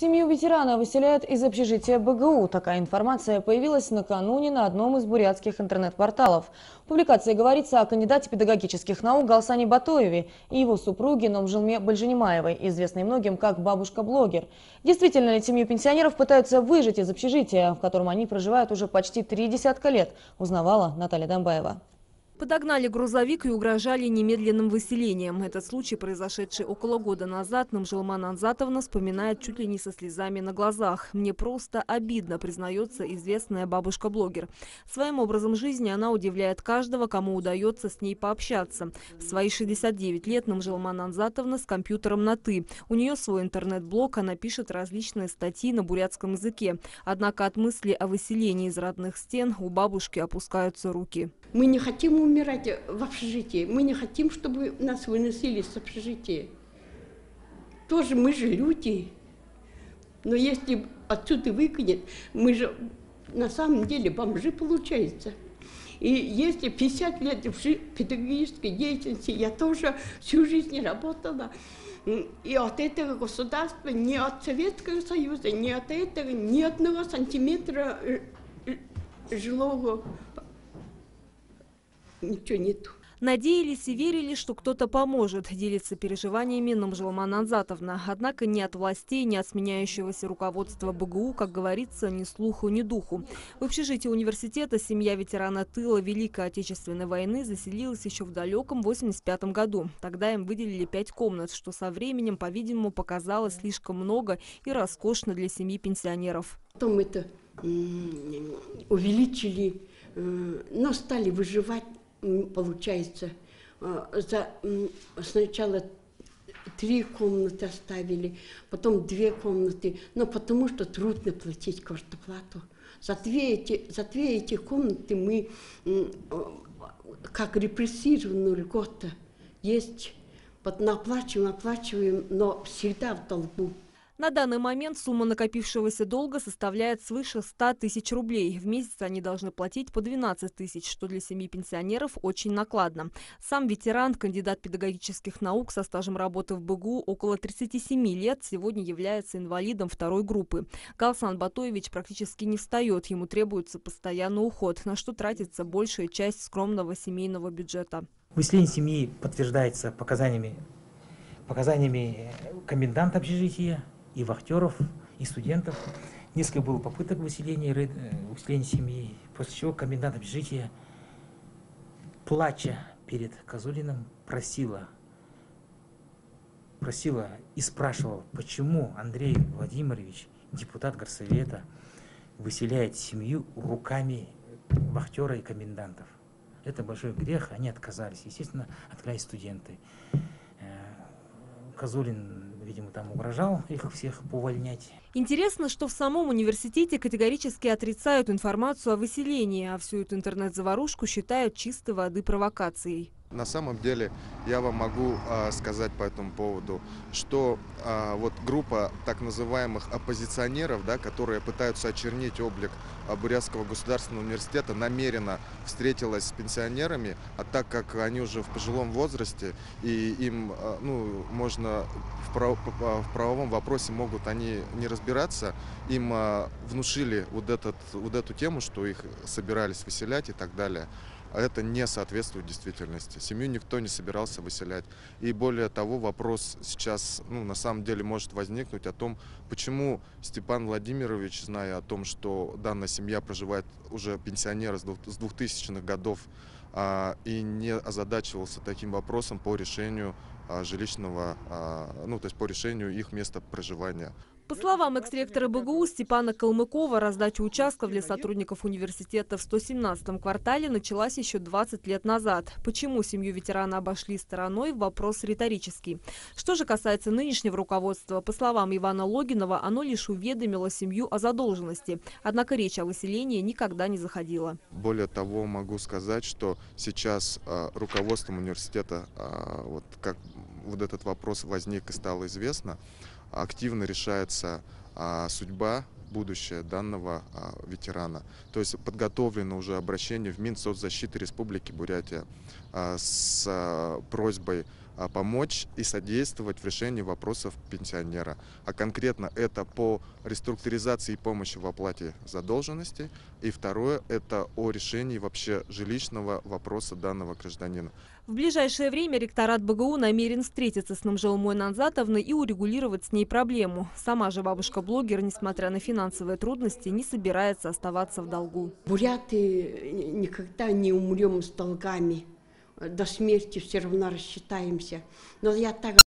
Семью ветерана выселяют из общежития БГУ. Такая информация появилась накануне на одном из бурятских интернет-порталов. В публикации говорится о кандидате педагогических наук Галсане Батоеве и его супруге Номжилме Бальжанимаевой, известной многим как бабушка-блогер. Действительно ли семью пенсионеров пытаются выжить из общежития, в котором они проживают уже почти три десятка лет, узнавала Наталья Домбаева. Подогнали грузовик и угрожали немедленным выселением. Этот случай, произошедший около года назад, Намжилман Анзатовна вспоминает чуть ли не со слезами на глазах. «Мне просто обидно», признается известная бабушка-блогер. Своим образом жизни она удивляет каждого, кому удается с ней пообщаться. В свои 69 лет Намжилман Анзатовна с компьютером на «ты». У нее свой интернет-блог, она пишет различные статьи на бурятском языке. Однако от мысли о выселении из родных стен у бабушки опускаются руки. Мы не хотим умирать в общежитии. Мы не хотим, чтобы нас выносили с общежития. Тоже мы же люди. Но если отсюда выкинет, мы же на самом деле бомжи получается. И если 50 лет в педагогической деятельности, я тоже всю жизнь работала, и от этого государства, ни от Советского Союза, ни от этого, ни одного сантиметра э, э, жилого ничего нету. Надеялись и верили, что кто-то поможет, делиться переживаниями Намжилман Анзатовна. Однако ни от властей, ни от сменяющегося руководства БГУ, как говорится, ни слуху, ни духу. В общежитии университета семья ветерана тыла Великой Отечественной войны заселилась еще в далеком 85 году. Тогда им выделили пять комнат, что со временем, по-видимому, показалось слишком много и роскошно для семьи пенсионеров. Потом это увеличили, э, но стали выживать получается, э, за, сначала три комнаты оставили, потом две комнаты, но потому что трудно платить квартоплату. За две эти, за две эти комнаты мы, как репрессированную год есть, вот оплачиваем, оплачиваем, но всегда в долгу. На данный момент сумма накопившегося долга составляет свыше 100 тысяч рублей. В месяц они должны платить по 12 тысяч, что для семьи пенсионеров очень накладно. Сам ветеран, кандидат педагогических наук со стажем работы в БГУ около 37 лет, сегодня является инвалидом второй группы. Галсан Батоевич практически не встает, ему требуется постоянный уход, на что тратится большая часть скромного семейного бюджета. Выселение семьи подтверждается показаниями, показаниями коменданта общежития, и вахтеров, и студентов. Несколько было попыток выселения, э, выселения семьи, после чего комендант общежития, плача перед Козулиным, просила, просила и спрашивала, почему Андрей Владимирович, депутат горсовета, выселяет семью руками вахтера и комендантов. Это большой грех, они отказались. Естественно, отказались студенты. Козулин, видимо, там угрожал их всех увольнять. Интересно, что в самом университете категорически отрицают информацию о выселении, а всю эту интернет-заварушку считают чистой воды провокацией. На самом деле я вам могу а, сказать по этому поводу, что а, вот группа так называемых оппозиционеров, да, которые пытаются очернить облик а, Бурятского государственного университета, намеренно встретилась с пенсионерами, а так как они уже в пожилом возрасте и им ну, можно в, прав, в правовом вопросе могут они не разбираться, им внушили вот, этот, вот эту тему, что их собирались выселять и так далее. А это не соответствует действительности. Семью никто не собирался выселять. И более того, вопрос сейчас, ну, на самом деле, может возникнуть о том, почему Степан Владимирович, зная о том, что данная семья проживает уже пенсионера с 2000-х годов, а, и не озадачивался таким вопросом по решению а, жилищного, ну, то есть по решению их места проживания. По словам экс-ректора БГУ Степана Калмыкова, раздача участков для сотрудников университета в 117-м квартале началась еще 20 лет назад. Почему семью ветерана обошли стороной – вопрос риторический. Что же касается нынешнего руководства, по словам Ивана Логинова, оно лишь уведомило семью о задолженности. Однако речь о выселении никогда не заходила. Более того, могу сказать, что сейчас э, руководством университета, э, вот как вот этот вопрос возник и стало известно, активно решается а, судьба будущее данного а, ветерана. То есть подготовлено уже обращение в Минсоцзащиты Республики Бурятия а, с просьбой помочь и содействовать в решении вопросов пенсионера. А конкретно это по реструктуризации и помощи в оплате задолженности. И второе – это о решении вообще жилищного вопроса данного гражданина. В ближайшее время ректорат БГУ намерен встретиться с Намжелмой Нанзатовной и урегулировать с ней проблему. Сама же бабушка-блогер, несмотря на финансовые трудности, не собирается оставаться в долгу. Буряты никогда не умрем с долгами. До смерти все равно рассчитаемся. Но я так